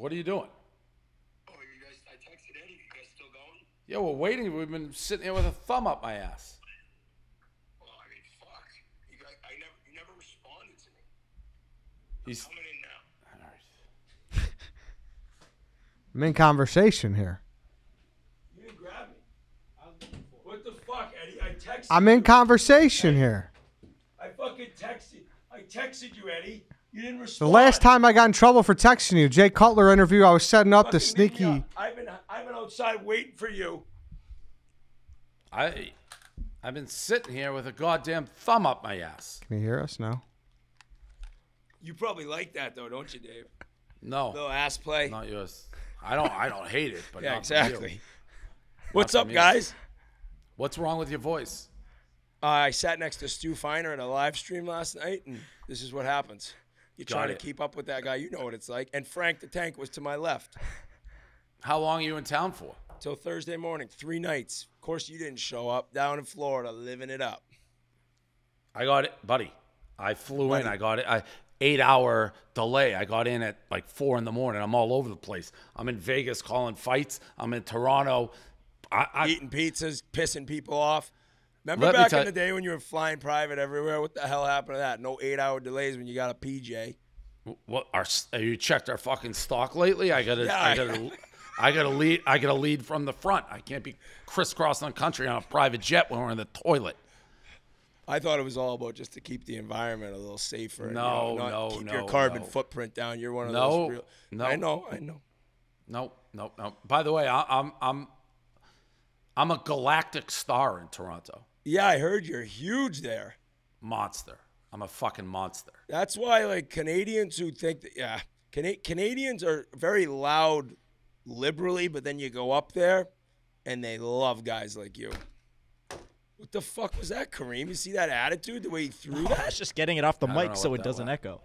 What are you doing? Oh, you guys, I texted Eddie. You guys still going? Yeah, we're waiting. We've been sitting here with a thumb up my ass. Well, I mean, fuck. You guys, I never, you never responded to me. He's Coming in now. all right. I'm in conversation here. You didn't grab me. What the fuck, Eddie? I texted. I'm in conversation here. I fucking texted. I texted you, Eddie. You didn't The last time I got in trouble for texting you, Jay Cutler interview, I was setting up the Fucking leave me sneaky. I've been, I've been outside waiting for you. I I've been sitting here with a goddamn thumb up my ass. Can you hear us? now? You probably like that though, don't you, Dave? No, Little ass play. not yours. I don't I don't hate it, but yeah, not from you. exactly. What's up, from guys? What's wrong with your voice? Uh, I sat next to Stu Feiner at a live stream last night, and this is what happens. You Got try to keep up with that guy, you know what it's like. And Frank the Tank was to my left How long are you in town for? till Thursday morning, three nights. Of course, you didn't show up down in Florida, living it up. I got it, buddy. I flew Buddy. in. I got it. I eight hour delay. I got in at like four in the morning. I'm all over the place. I'm in Vegas calling fights. I'm in Toronto. I, I Eating pizzas, pissing people off. Remember Let back in the day when you were flying private everywhere? What the hell happened to that? No eight-hour delays when you got a PJ. what our have you checked our fucking stock lately? I gotta Yeah, I gotta I gotta lead I gotta lead from the front. I can't be crisscrossing the country on a private jet when we're in the toilet. I thought it was all about just to keep the environment a little safer. and, you No, know, not no, keep no, your carbon no. footprint down. You're one of No, those real. no. I know, I know. No, no, no. By the way, I, I'm I'm I'm a galactic star in Toronto. Yeah, I heard you're huge there. Monster. I'm a fucking monster. That's why, like Canadians who think that, yeah, Cana- Canadians are very loud liberally, but then you go up there and they love guys like you. What the fuck was that, Kareem? You see that attitude, the way he threw that? That's just getting it off the don't mic so it doesn't was. echo.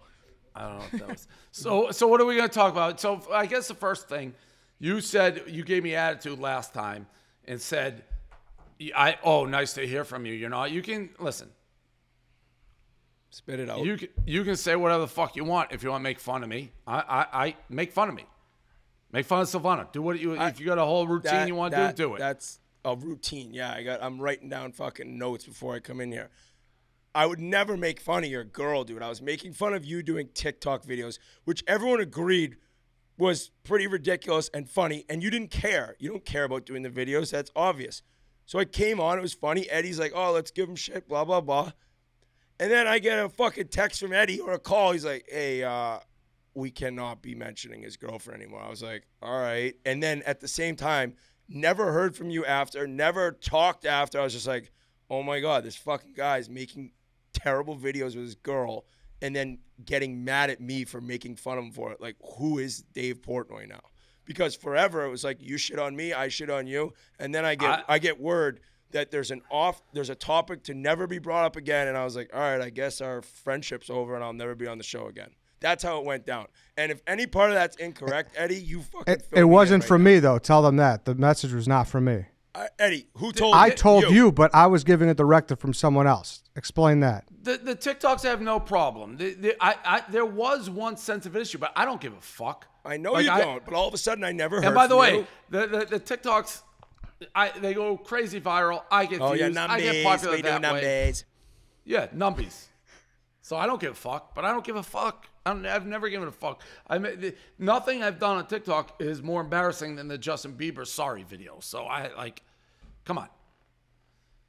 I don't know what that was. So, so what are we going to talk about? So, I guess the first thing you said, you gave me attitude last time and said, "I oh, nice to hear from you." You're not. You can listen. Spit it out. You can, you can say whatever the fuck you want if you want to make fun of me. I I, I make fun of me. Make fun of Silvana. Do what you if you got a whole routine That- you want to do, do it. That's a routine. Yeah, I got. I'm writing down fucking notes before I come in here. I would never make fun of your girl, dude. I was making fun of you doing TikTok videos, which everyone agreed was pretty ridiculous and funny, and you didn't care. You don't care about doing the videos. That's obvious. So I came on. It was funny. Eddie's like, "Oh, let's give him shit." Blah blah blah. And then I get a fucking text from Eddie or a call. He's like, "Hey, uh, we cannot be mentioning his girlfriend anymore." I was like, "All right." And then at the same time, never heard from you after, never talked after. I was just like, "Oh my god, this fucking guy's making terrible videos with his girl and then getting mad at me for making fun of him for it. Like, who is Dave Portnoy now?" Because forever it was like you shit on me, I shit on you, and then I get I- I get word that there's an off there's a topic to never be brought up again and I was like, "All right, I guess our friendship's over and I'll never be on the show again." That's how it went down. And if any part of that's incorrect, Eddie, you fucking It, it wasn't right from now. me though. Tell them that the message was not from me. Uh, Eddie, who told I it? told you, but I was giving a directive from someone else. Explain that. the the TikToks have no problem. The, the, I, I there was one sensitive issue, but I don't give a fuck. I know Like, you I- don't, but all of a sudden I never heard And by the way, you. the, the the TikToks, I they go crazy viral. I get Oh views. yeah, I get popular We do that way. Yeah, numbies. So I don't give a fuck, but I don't give a fuck. I I've never given a fuck. I mean, the, nothing I've done on TikTok is more embarrassing than the Justin Bieber sorry video. So I like, come on.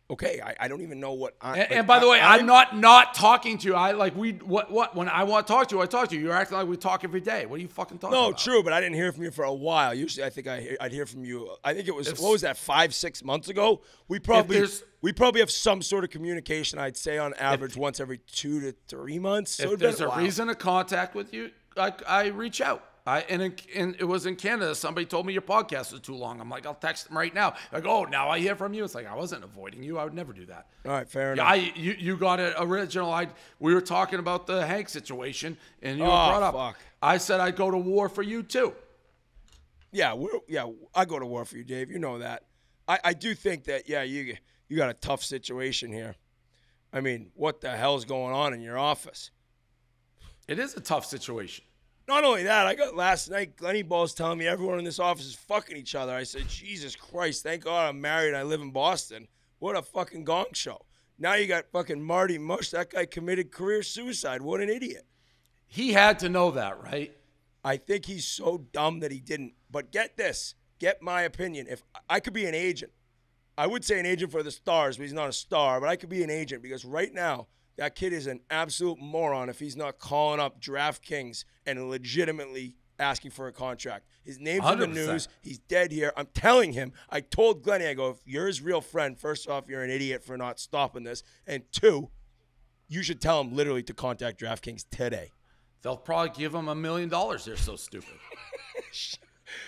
Okay, I, I don't even know what. I, And, like, and by the I- way, I'm I'm not not talking to you. I like we what what when I want to talk to you, I talk to you. You're acting like we talk every day. What are you fucking talking about? No, about? true, but I didn't hear from you for a while. Usually, I think I hear, I'd hear from you. I think it was If- what was that five six months ago. We probably we probably have some sort of communication. I'd say on average once every two to three months. So if there's a while. reason to contact with you, I, I reach out. I and, in, and it was in Canada. Somebody told me your podcast was too long. I'm like, I'll text them right now. Like, oh, now I hear from you. It's like I wasn't avoiding you. I would never do that. All right, fair Yeah, enough. I you, you got it original. I we were talking about the Hank situation, and you Oh, brought up. fuck. I said I'd go to war for you too. yeah, we're, yeah. I go to war for you, Dave. You know that. I, I do think that yeah, you you got a tough situation here. I mean, what the hell's going on in your office? It is a tough situation. Not only that, I got last night Glenny Balls telling me everyone in this office is fucking each other. I said, Jesus Christ, thank God I'm married and I live in Boston. What a fucking gong show. Now you got fucking Marty Mush. That guy committed career suicide. What an idiot. He had to know that, right? I think he's so dumb that he didn't. But get this, get my opinion. If I could be an agent, I would say an agent for the stars, but he's not a star. But I could be an agent because right now that kid is an absolute moron if he's not calling up DraftKings and legitimately asking for a contract. His name's in the news. He's dead here. I'm telling him. I told Glenny, I go, if you're his real friend, first off, you're an idiot for not stopping this, and two, you should tell him literally to contact DraftKings today. They'll probably give him a million dollars. They're so stupid.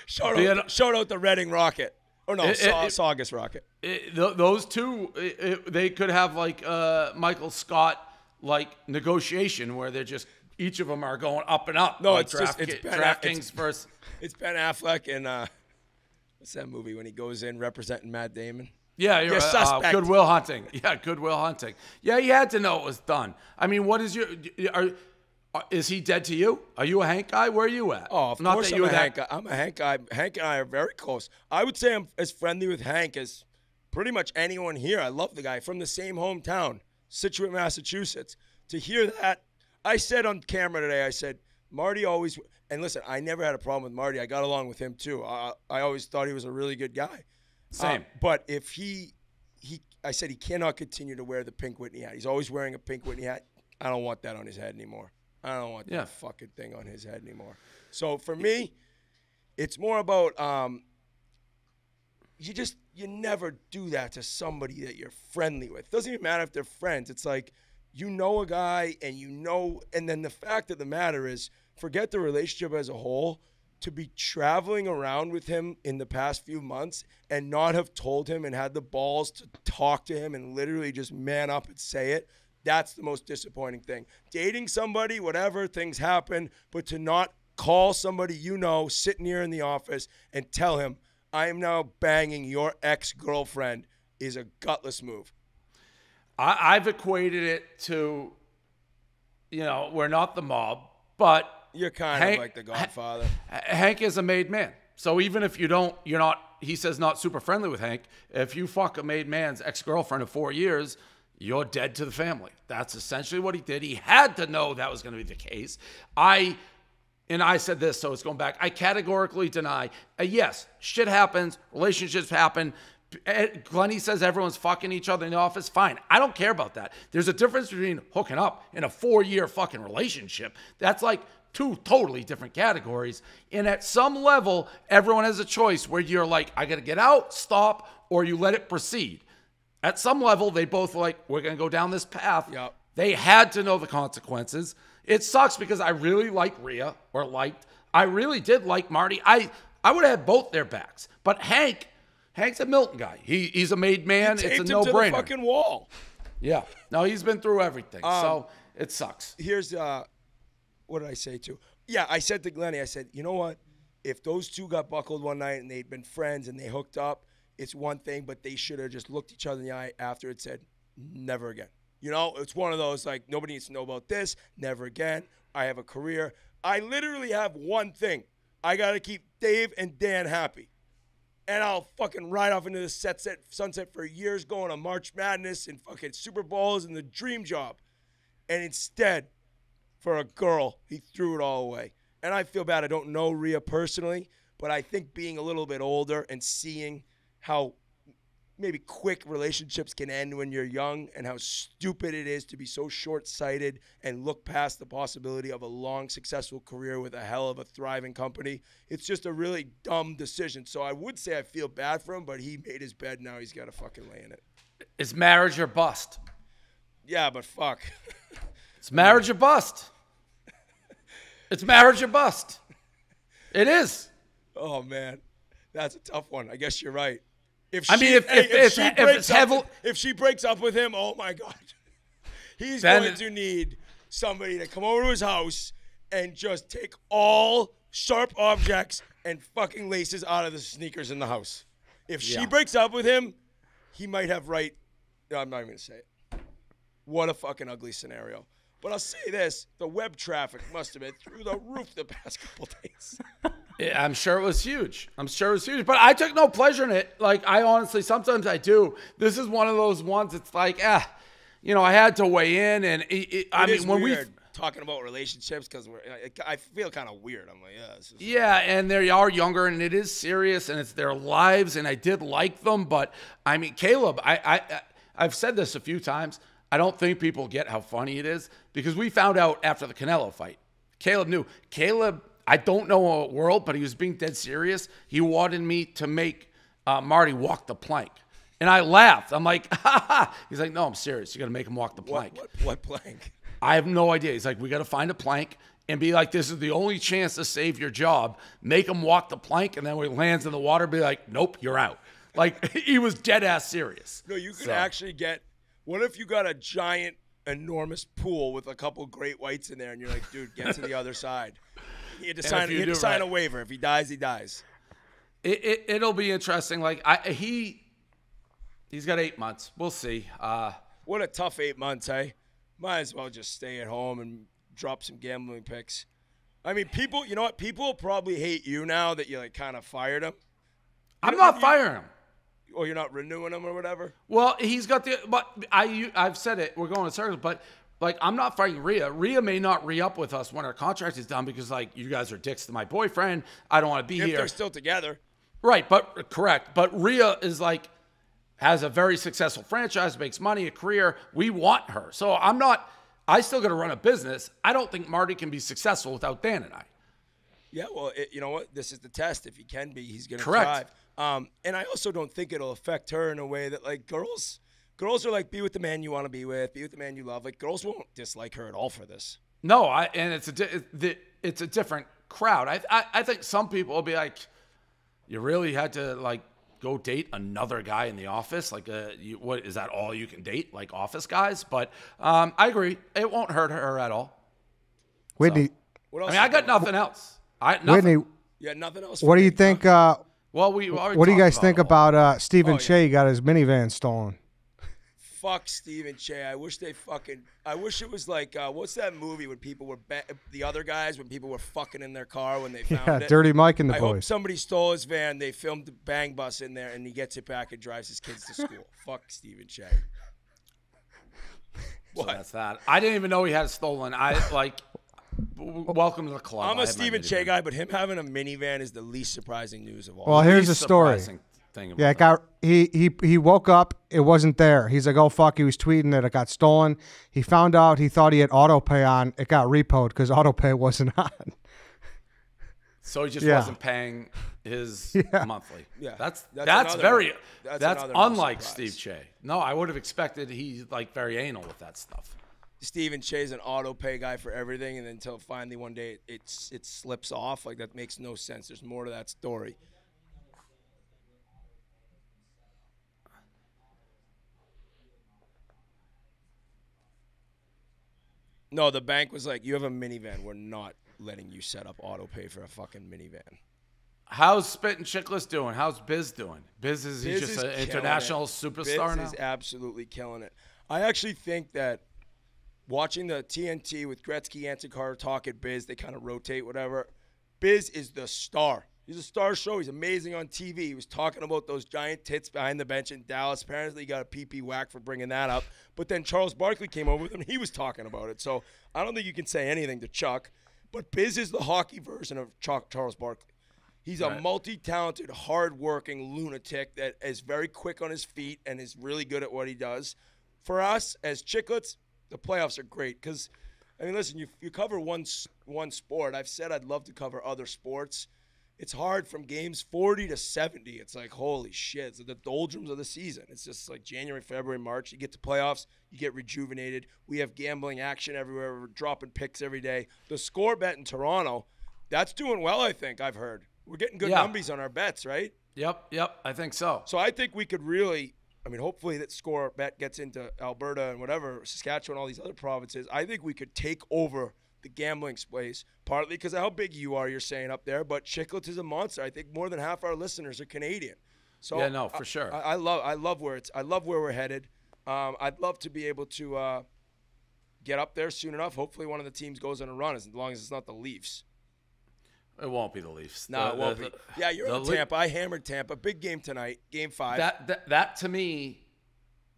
Shout out, shout out the Reading Rocket. Or no, It- it- Saugus Rocket. It- th- those two, they could have like uh, Michael Scott like negotiation where they're just each of them are going up and up. No, it's just- it's Ben- DraftKings it's- versus. It's Ben Affleck and uh, what's that movie when he goes in representing Matt Damon? Yeah, you're You're uh, uh. Goodwill Hunting. Yeah, Goodwill Hunting. Yeah, you had to know it was done. I mean, what is your? Are, is he dead to you? Are you a Hank guy? Where are you at? Oh, of Not course that I'm you a Hank guy. I'm a Hank guy. Hank and I are very close. I would say I'm as friendly with Hank as pretty much anyone here. I love the guy from the same hometown, Scituate, Massachusetts. To hear that, I said on camera today, I said, Marty always, and listen, I never had a problem with Marty. I got along with him too. I, I always thought he was a really good guy. Same. Uh, but if he, he, I said he cannot continue to wear the pink Whitney hat. He's always wearing a pink Whitney hat. I don't want that on his head anymore. I don't want Yeah. that fucking thing on his head anymore. So for me, it's more about um, you just you never do that to somebody that you're friendly with. Doesn't even matter if they're friends. It's like you know a guy and you know, and then the fact of the matter is, forget the relationship as a whole. To be traveling around with him in the past few months and not have told him and had the balls to talk to him and literally just man up and say it, that's the most disappointing thing. Dating somebody, whatever, things happen, but to not call somebody you know sitting here in the office and tell him, I am now banging your ex girlfriend is a gutless move. I, I've equated it to, you know, we're not the mob, but You're kind Hank- of like the Godfather. Hank is a made man. So even if you don't, you're not, he says not super friendly with Hank. If you fuck a made man's ex girlfriend of four years, you're dead to the family. That's essentially what he did. He had to know that was going to be the case. I, and I said this, so it's going back. I categorically deny. Uh, yes, shit happens, relationships happen. Eh, Glenny says everyone's fucking each other in the office. Fine. I don't care about that. There's a difference between hooking up and a four year fucking relationship. That's like two totally different categories. And at some level, everyone has a choice where you're like, I got to get out, stop, or you let it proceed. At some level, they both like, we're going to go down this path. Yep. They had to know the consequences. It sucks because I really like Ria or liked. I really did like Marty. I I would have had both their backs. But Hank, Hank's a Milton guy. He he's a made man. It's a no brainer. fucking wall. yeah. No, he's been through everything. Um, so it sucks. Here's uh, what did I say to? Yeah, I said to Glenny, I said, you know what? If those two got buckled one night and they'd been friends and they hooked up, it's one thing, but they should have just looked each other in the eye after it said, never again. You know, it's one of those like nobody needs to know about this, never again. I have a career. I literally have one thing. I got to keep Dave and Dan happy. And I'll fucking ride off into the set, set sunset for years going on March Madness and fucking Super Bowls and the dream job. And instead, for a girl, he threw it all away. And I feel bad. I don't know Ria personally, but I think being a little bit older and seeing how maybe quick relationships can end when you're young and how stupid it is to be so short-sighted and look past the possibility of a long successful career with a hell of a thriving company it's just a really dumb decision so i would say i feel bad for him but he made his bed now he's got to fucking lay in it It's marriage or bust. yeah but fuck It's marriage or bust. It's marriage or bust. It is. oh man that's a tough one i guess you're right if I mean, if- hey, if- if- she if breaks up- heavily- if she breaks up with him oh my god he's going it- to need somebody to come over to his house and just take all sharp objects and fucking laces out of the sneakers in the house. If she Yeah. breaks up with him, he might have right. No, I'm not even gonna say it. What a fucking ugly scenario. But I'll say this: the web traffic must have been through the roof the past couple days. I'm sure it was huge. I'm sure it was huge, but I took no pleasure in it. Like I honestly, sometimes I do. This is one of those ones. It's like, ah, you know, I had to weigh in, and it, it, I mean, when we, talking about relationships because we're. I, feel kind of weird. I'm like, yeah, this is. yeah, and they are younger, and it is serious, and it's their lives, and I did like them, but I mean, Caleb, I, I I've said this a few times. I don't think people get how funny it is because we found out after the Canelo fight. Caleb knew. Caleb, I don't know a world, but he was being dead serious. He wanted me to make uh, Marty walk the plank. And I laughed. I'm like, ha ha. He's like, no, I'm serious. You got to make him walk the plank. What, what plank? I have no idea. He's like, we got to find a plank and be like, this is the only chance to save your job. Make him walk the plank, and then when he lands in the water, be like, nope, you're out. Like he was dead ass serious. No, you could So- actually get. What if you got a giant, enormous pool with a couple great whites in there, and you're like, dude, get to the other side. You had to sign. you You had to sign right- a waiver. If he dies, he dies. It, it it'll be interesting. Like I he he's got eight months. We'll see. Uh, What a tough eight months, hey. Might as well just stay at home and drop some gambling picks. I mean, people. You know what? People probably hate you now that you like kind of fired him, I'm know, not you- firing him. or you're not renewing him or whatever. Well, he's got the. But I I've said it. We're going in circles, but. Like I'm not fighting Ria. Ria may not re-up with us when our contract is done because like you guys are dicks to my boyfriend. I don't want to be If here. they're still together, Right, but correct. But Ria is like has a very successful franchise, makes money, a career. We want her. So I'm not I still gotta run a business. I don't think Marty can be successful without Dan and I. yeah. Well, it, you know what? This is the test. If he can be, he's gonna Correct. thrive. Um, and I also don't think it'll affect her in a way that like girls. Girls are like, be with the man you want to be with, be with the man you love. Like girls won't dislike her at all for this. No, I and it's a di- it's a different crowd. I, I I think some people will be like, you really had to like go date another guy in the office. Like, uh, you, what is that? All you can date, like office guys? But um, I agree, it won't hurt her at all. Whitney, What else? I mean, I got going on? nothing else. I nothing. Whitney, Yeah, nothing else. what do you think? Uh, Well, we already what do you talked guys think about uh, Stephen Oh, yeah. Got his minivan stolen? Fuck Stephen Che. I wish they fucking. I wish it was like uh, what's that movie when people were ba- the other guys when people were fucking in their car when they found Yeah, it. Dirty Mike and the I hope somebody stole his van. They filmed the bang bus in there, and he gets it back and drives his kids to school. Fuck Stephen Che. So What? that's that. I didn't even know he had it stolen. I like. welcome to the club. I'm a had Stephen Che guy, but him having a minivan is the least surprising news of all. Well, here's the Least story. surprising Thing about Yeah, it got he he he woke up. It wasn't there. He's like, oh fuck. He was tweeting that it got stolen. He found out. He thought he had auto pay on. It got repoed because auto pay wasn't on. So he just Yeah. wasn't paying his Yeah. monthly. Yeah. that's That's that's, another- very that's that's, unlike. Steve Che. No, I would have expected he's like very anal with that stuff. Stephen Che's an auto pay guy for everything, and then until finally one day it, it's it slips off. Like that makes no sense. There's more to that story. No, the bank was like, "You have a minivan. We're not letting you set up auto pay for a fucking minivan." How's Spittin Chiclets doing? How's Biz doing? Biz is he's Biz just an international it. superstar Biz now. is absolutely killing it. I actually think that watching the TNT with Gretzky, Carter talk at Biz, they kind of rotate whatever. Biz is the star. He's a star show. He's amazing on TV. He was talking about those giant tits behind the bench in Dallas. Apparently, he got a PP whack for bringing that up. But then Charles Barkley came over with him. He was talking about it. So I don't think you can say anything to Chuck. But Biz is the hockey version of Chuck, Charles Barkley. He's a multi-talented, hard-working lunatic that is very quick on his feet and is really good at what he does. For us as Chiclets, the playoffs are great because, I mean, listen, you you cover one one sport. I've said I'd love to cover other sports. It's hard from games 40 to 70. It's like holy shit. It's the doldrums of the season. It's just like January, February, March. You get to playoffs, you get rejuvenated. We have gambling action everywhere. We're dropping picks every day. The score bet in Toronto, that's doing well. I think I've heard. We're getting good Yeah. numbers on our bets, right? Yep, yep, I think so. So I think we could really, I mean, hopefully that score bet gets into Alberta and whatever, Saskatchewan, all these other provinces. I think we could take over the gambling space, partly because of how big you are, you're saying up there, but Chiclet is a monster. I think more than half our listeners are Canadian. So Yeah, no, for I- sure. I, I love, I love where it's, I love where we're headed. Um, I'd love to be able to, uh, get up there soon enough. Hopefully, one of the teams goes on a run as long as it's not the Leafs. It won't be the Leafs. No, The- it won't the- be. Yeah, you're the in Le- Tampa. I hammered Tampa. Big game tonight. Game five. That, that that to me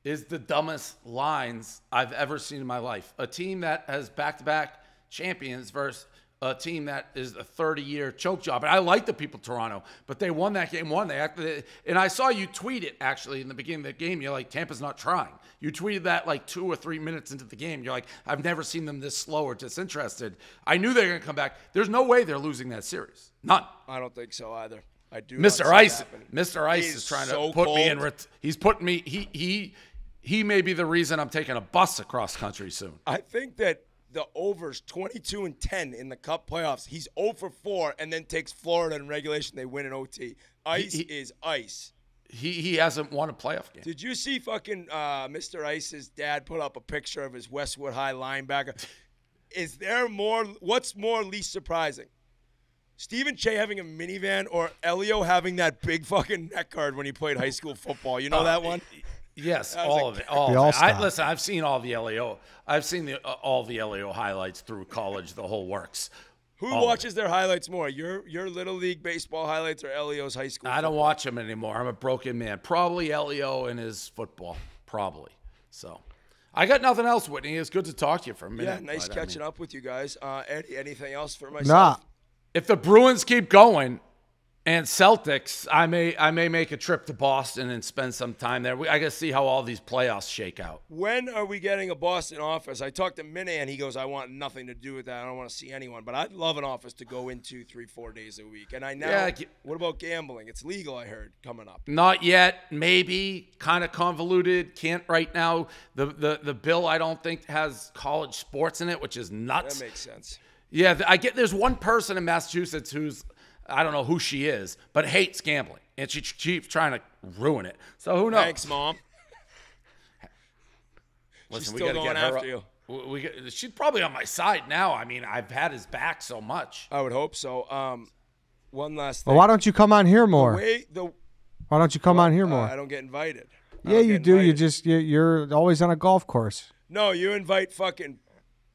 is the dumbest lines I've ever seen in my life. A team that has back-to-back champions versus a team that is a 30-year choke job. And I like the people of Toronto, but they won that game one. They acted, and I saw you tweet it actually in the beginning of the game. You're like, Tampa's not trying. You tweeted that like two or three minutes into the game. You're like, I've never seen them this slow or disinterested. I knew they were going to come back. There's no way they're losing that series. None. I don't think so either. I do. Mr. Ice. Mr. Ice He's is trying so to put me in. Ret- he's putting me. He he he may be the reason I'm taking a bus across country soon. I think that the overs 22 and 10 in the Cup playoffs. He's 0 for 4 and then takes Florida in regulation. They win in OT. Ice he- is ice. He he hasn't won a playoff game. Did you see fucking uh, Mr. Ice's dad put up a picture of his Westwood High linebacker? Is there more? What's more least surprising? Stephen Che having a minivan or Elio having that big fucking neck guard when he played high school football? You know Uh, that one? Yes, all a of it. All The of it. All-Star. I, listen, I've seen all the LEO. I've seen the uh, all the LEO highlights through college. The whole works. Who all watches their highlights more? Your your little league baseball highlights or LEO's high school? I don't watch him anymore. I'm a broken man. Probably Leo and his football. Probably. So, I got nothing else, Whitney. It's good to talk to you for a minute. Yeah, nice but, I catching mean, up with you guys. Uh, Eddie, anything else for myself? Nah, myself? If the Bruins keep going and Celtics, I may I may make a trip to Boston and spend some time there. We, I got to see how all these playoffs shake out. When are we getting a Boston office? I talked to Minnie and he goes, I want nothing to do with that. I don't want to see anyone. But I'd love an office to go into three, four days a week. And I now, Yeah, what about gambling? It's legal, I heard, coming up. Not yet, maybe kind of convoluted. Can't right now. The, the the bill I don't think has college sports in it, which is nuts. That makes sense. Yeah, I get. There's one person in Massachusetts who's I don't know who she is, but hates gambling, and she she keeps trying to ruin it. So who knows? Thanks, Mom. Listen, still gotta going get her after up- you. We, we get- she's probably on my side now. I mean, I've had his back so much. I would hope so. Um, one last thing. well, why don't you come on here more? Wait, the, Why don't you come on here uh, more? I don't get invited. I yeah, you get do. You just you're always on a golf course. No, you invite fucking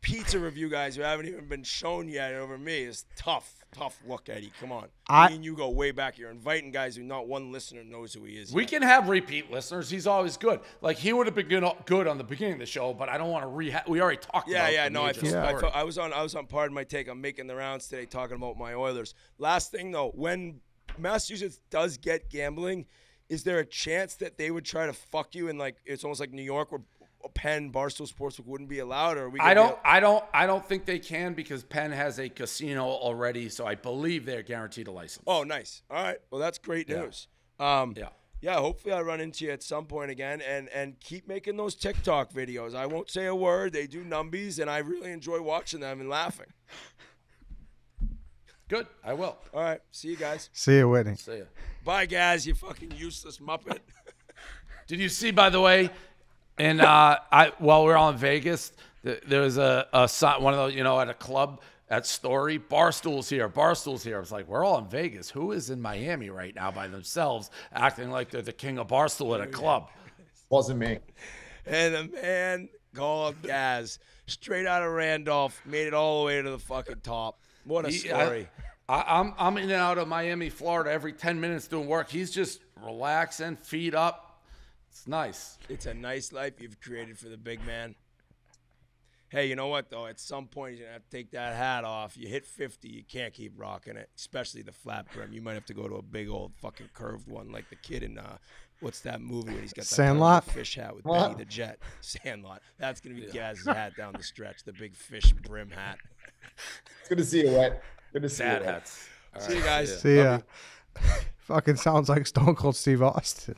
pizza review guys who haven't even been shown yet over me. is tough, tough look, Eddie. Come on. I- me and you go way back. You're inviting guys who not one listener knows who he is. We yet. can have repeat listeners. He's always good. Like he would have been good, good on the beginning of the show, but I don't want to reha We already talked Yeah, yeah, no, I, major feel, I, feel, I was on. I was on. Pardon my take. I'm making the rounds today, talking about my Oilers. Last thing though, when Massachusetts does get gambling, is there a chance that they would try to fuck you and like it's almost like New York where Penn Barstool Sportsbook wouldn't be allowed, or are we? I don't, I don't, I don't think they can because Penn has a casino already, so I believe they're guaranteed a license. Oh, nice. All right. Well, that's great Yeah. news. Um, Yeah. Yeah. Hopefully, I run into you at some point again, and and keep making those TikTok videos. I won't say a word. They do numbies, and I really enjoy watching them and laughing. Good, I will. All right. See you guys. See you, Whitney. See you. Bye, guys. You fucking useless muppet. Did you see, by the way, and uh, I while we are all in Vegas, th- there was a, a one of those, you know, at a club at Story, Barstool's here, Barstool's here. I was like, we're all in Vegas. Who is in Miami right now by themselves, acting like they're the king of Barstool at a club? Wasn't me. and a man called Gaz, straight out of Randolph, made it all the way to the fucking top. What a He- I- story. I, I'm I'm in and out of Miami, Florida every 10 minutes doing work. He's just relaxing, feet up. It's nice. It's a nice life you've created for the big man. Hey, you know what though? At some point, you're gonna have to take that hat off. You hit 50, you can't keep rocking it, especially the flat brim. You might have to go to a big old fucking curved one, like the kid in uh, what's that movie when he's got that Sandlot? permanent fish hat with What? Benny the Jet. Sandlot. That's gonna be Gaz's hat down the stretch, the big fish brim hat. It's good to see you, Wet. Good to see Dad you. Wet. hats. All See you guys. See Love ya. Fucking sounds like Stone Cold Steve Austin.